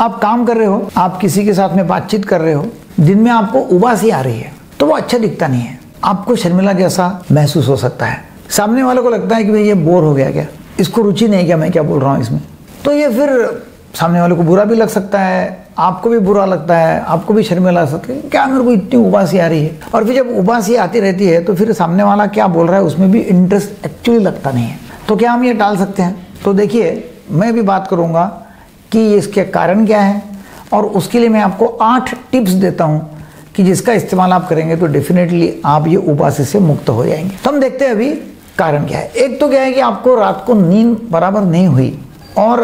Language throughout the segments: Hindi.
आप काम कर रहे हो, आप किसी के साथ में बातचीत कर रहे हो, दिन में आपको उबासी आ रही है तो वो अच्छा दिखता नहीं है। आपको शर्मिला जैसा महसूस हो सकता है। सामने वाले को लगता है कि भाई ये बोर हो गया क्या? इसको रुचि नहीं क्या मैं क्या बोल रहा हूँ इसमें? तो ये फिर सामने वाले को बुरा भी लग सकता है, आपको भी बुरा लगता है, आपको भी शर्मिला सकती है क्या मेरे को इतनी उबासी आ रही है? और फिर जब उबासी आती रहती है तो फिर सामने वाला क्या बोल रहा है, उसमें भी इंटरेस्ट एक्चुअली लगता नहीं है। तो क्या हम ये टाल सकते हैं? तो देखिए, मैं भी बात करूँगा कि इसके कारण क्या है? और उसके लिए मैं आपको आठ टिप्स देता हूँ कि जिसका इस्तेमाल आप करेंगे तो डेफिनेटली आप ये उबासी से मुक्त हो जाएँगे। तो हम देखते हैं अभी कारण क्या है। एक तो क्या है कि आपको रात को नींद बराबर नहीं हुई और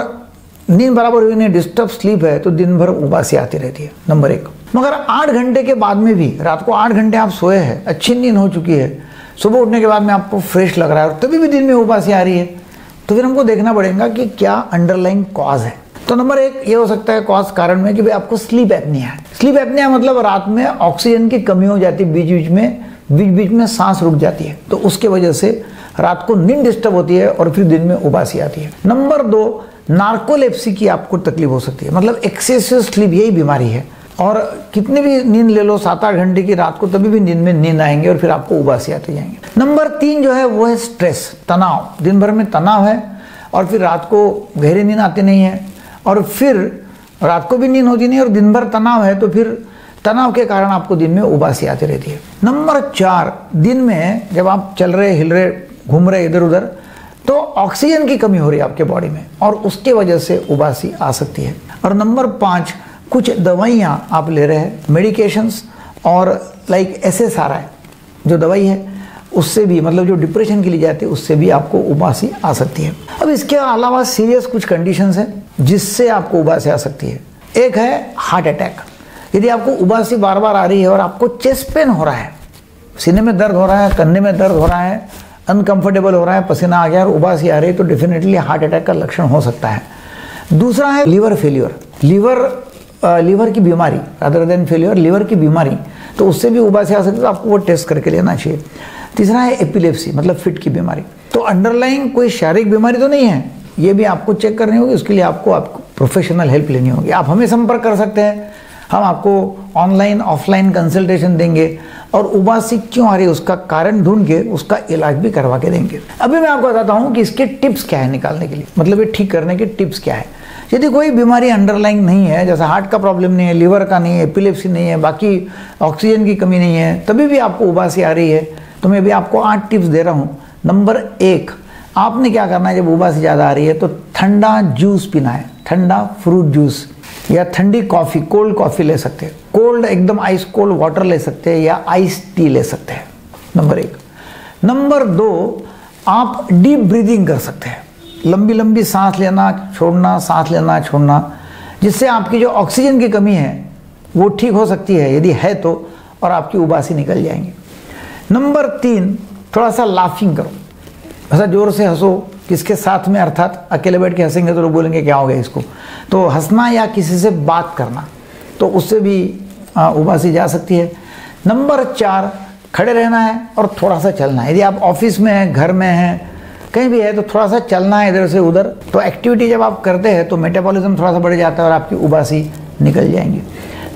नींद बराबर हुई नहीं डिस्टर्ब स्लीप है तो दिन भर उबासी आती रहती है, नंबर एक। मगर आठ घंटे के बाद में भी, रात को आठ घंटे आप सोए हैं, अच्छी नींद हो चुकी है, सुबह उठने के बाद में आपको फ्रेश लग रहा है और तभी भी दिन में उबासी आ रही है तो फिर हमको देखना पड़ेगा कि क्या अंडरलाइन कॉज है। तो नंबर एक ये हो सकता है कॉज कारण में कि भाई आपको स्लीप एपनिया है। स्लीप एपनिया मतलब रात में ऑक्सीजन की कमी हो जाती है बीच बीच में बीच बीच में सांस रुक जाती है। तो उसके वजह से रात को नींद डिस्टर्ब होती है और फिर दिन में उबासी आती है। नंबर दो नार्कोलेप्सी की आपको तकलीफ़ हो सकती है। मतलब एक्सेसिव स्लीप यही बीमारी है। और कितनी भी नींद ले लो सात आठ घंटे की रात को तभी भी नींद में नींद आएँगे और फिर आपको उबासी आते जाएँगे। नंबर तीन जो है वो है स्ट्रेस तनाव। दिन भर में तनाव है और फिर रात को गहरी नींद आती नहीं है। और फिर रात को भी नींद होती नहीं और दिन भर तनाव है तो फिर तनाव के कारण आपको दिन में उबासी आती रहती है। नंबर चार, दिन में जब आप चल रहे, हिल रहे, घूम रहे इधर उधर तो ऑक्सीजन की कमी हो रही है आपके बॉडी में और उसके वजह से उबासी आ सकती है। और नंबर पाँच, कुछ दवाइयाँ आप ले रहे हैं मेडिकेशंस और like S S R I जो दवाई है, उससे भी मतलब जो डिप्रेशन के लिए जाती है, उससे भी आपको उबासी आ सकती है। अब इसके अलावा सीरियस कुछ कंडीशंस हैं जिससे आपको उबासी आ सकती है। एक है हार्ट अटैक यदि आपको उबासी बार बार आ रही है और आपको चेस्ट पेन हो रहा है, सीने में दर्द हो रहा है, कंधे में दर्द हो रहा है अनकंफर्टेबल हो रहा है, पसीना आ गया और उबासी आ रही है तो डेफिनेटली हार्ट अटैक का लक्षण हो सकता है। दूसरा है लीवर फेलियर लीवर लीवर की बीमारी अदर देन फेलियर लीवर की बीमारी तो उससे भी उबासी आ सकती है तो आपको वो टेस्ट करके लेना चाहिए। तीसरा है एपिलेप्सी मतलब फिट की बीमारी। तो अंडरलाइंग कोई शारीरिक बीमारी तो नहीं है ये भी आपको चेक करनी होगी, उसके लिए आपको आपको प्रोफेशनल हेल्प लेनी होगी। आप हमें संपर्क कर सकते हैं। हम आपको ऑनलाइन ऑफलाइन कंसल्टेशन देंगे और उबासी क्यों आ रही है, उसका कारण ढूंढ के उसका इलाज भी करवा के देंगे। अभी मैं आपको बताता हूँ कि इसके टिप्स क्या है निकालने के लिए। मतलब ये ठीक करने के टिप्स क्या है। यदि कोई बीमारी अंडरलाइंग नहीं है, जैसे हार्ट का प्रॉब्लम नहीं है लीवर का नहीं है एपिलेप्सी नहीं है, बाकी ऑक्सीजन की कमी नहीं है, तभी भी आपको उबासी आ रही है। तो मैं भी आपको आठ टिप्स दे रहा हूँ। नंबर एक आपने क्या करना है, जब उबासी ज़्यादा आ रही है तो ठंडा जूस पीना है, ठंडा फ्रूट जूस या ठंडी कॉफ़ी कोल्ड कॉफ़ी ले सकते हैं। कोल्ड एकदम आइस कोल्ड वाटर ले सकते हैं, या आइस टी ले सकते हैं। नंबर एक। नंबर दो, आप डीप ब्रीदिंग कर सकते हैं। लंबी लंबी सांस लेना, छोड़ना, सांस लेना, छोड़ना, जिससे आपकी जो ऑक्सीजन की कमी है, वो ठीक हो सकती है। यदि है तो और आपकी उबासी निकल जाएँगी। नंबर तीन, थोड़ा सा लाफिंग करो। ऐसा ज़ोर से हंसो, किसके साथ में अर्थात अकेले बैठ के हंसेंगे तो लोग बोलेंगे, क्या हो गया इसको? तो हंसना या किसी से बात करना तो उससे भी उबासी जा सकती है। नंबर चार, खड़े रहना है और थोड़ा सा चलना है। यदि आप ऑफ़िस में हैं, घर में हैं, कहीं भी है तो थोड़ा सा चलना है इधर से उधर। तो एक्टिविटी जब आप करते हैं तो मेटाबॉलिज्म थोड़ा सा बढ़ जाता है और आपकी उबासी निकल जाएँगी।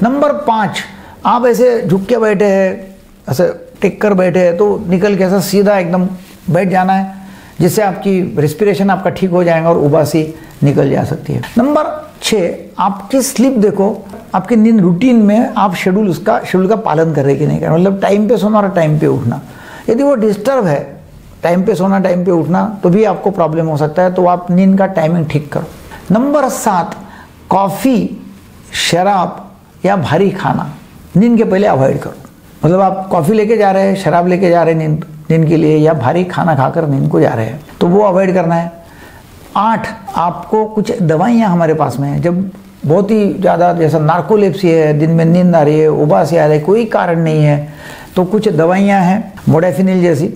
नंबर पाँच, आप ऐसे झुक के बैठे हैं, ऐसे टिक कर बैठे हैं तो निकल के ऐसा सीधा एकदम बैठ जाना है। जिससे आपकी रेस्पिरेशन आपका ठीक हो जाएगा और उबासी निकल जा सकती है। नंबर छः आपकी स्लीप देखो, आपके नींद रूटीन में आप शेड्यूल उसका शेड्यूल का पालन कर रहे कि नहीं कर मतलब टाइम पे सोना और टाइम पे उठना। यदि वो डिस्टर्ब है टाइम पे सोना टाइम पे उठना तो भी आपको प्रॉब्लम हो सकता है तो आप नींद का टाइमिंग ठीक करो। नंबर सात कॉफ़ी शराब या भारी खाना। नींद के पहले अवॉइड करो। मतलब आप कॉफ़ी लेके जा रहे हैं, शराब लेके जा रहे हैं नींद। नींद के लिए या भारी खाना खाकर नींद को जा रहे हैं। तो वो अवॉइड करना है। आठ, आपको कुछ दवाइयाँ हमारे पास में हैं। जब बहुत ही ज़्यादा जैसा नार्कोलेप्सी है, दिन में नींद आ रही है, उबासी आ रही है, कोई कारण नहीं है तो कुछ दवाइयाँ हैं मोडाफिनिल जैसी,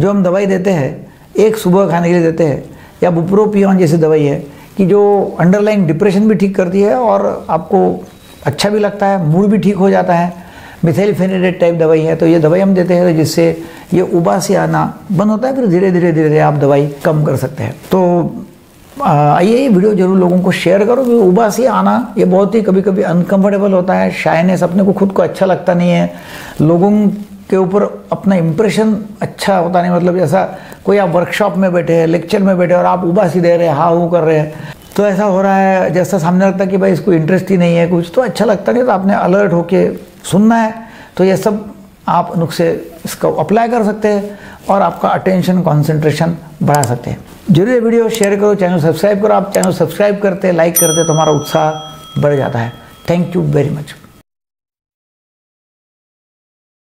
जो हम दवाई देते हैं, एक सुबह खाने के लिए देते हैं, या बुप्रोपियन जैसी दवाई है, कि जो अंडरलाइन डिप्रेशन भी ठीक करती है और आपको अच्छा भी लगता है मूड भी ठीक हो जाता है। मिथाइल फेनेडेट टाइप दवाई है तो ये दवाई हम देते हैं जिससे ये उबासी आना बंद होता है, फिर धीरे धीरे धीरे धीरे आप दवाई कम कर सकते हैं। तो आइए ये वीडियो ज़रूर लोगों को शेयर करो क्योंकि उबासी आना ये बहुत ही कभी कभी अनकंफर्टेबल होता है। शायनेस अपने को खुद को अच्छा लगता नहीं है। लोगों के ऊपर अपना इंप्रेशन अच्छा होता नहीं मतलब जैसा कोई आप वर्कशॉप में बैठे हैं लेक्चर में बैठे और आप उबासी दे रहे हैं हाँ हूँ कर रहे हैं तो ऐसा हो रहा है, जैसा सामने लगता है कि भाई इसको इंटरेस्ट ही नहीं है, कुछ तो अच्छा लगता नहीं तो आपने अलर्ट होके सुनना है। तो ये सब आप नुस्खे इसको अप्लाई कर सकते हैं और आपका अटेंशन कॉन्सेंट्रेशन बढ़ा सकते हैं। ज़रूर वीडियो शेयर करो चैनल सब्सक्राइब करो। आप चैनल सब्सक्राइब करते लाइक करते तो हमारा उत्साह बढ़ जाता है। Thank you very much